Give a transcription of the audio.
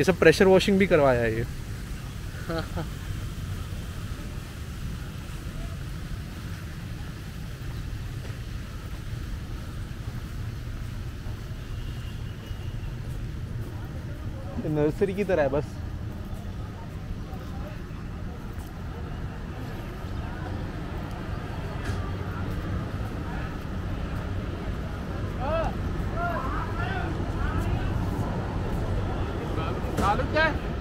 ये सब pressure washing भी करवाया है ये। नर्सरी की तरह है बस। क्या है।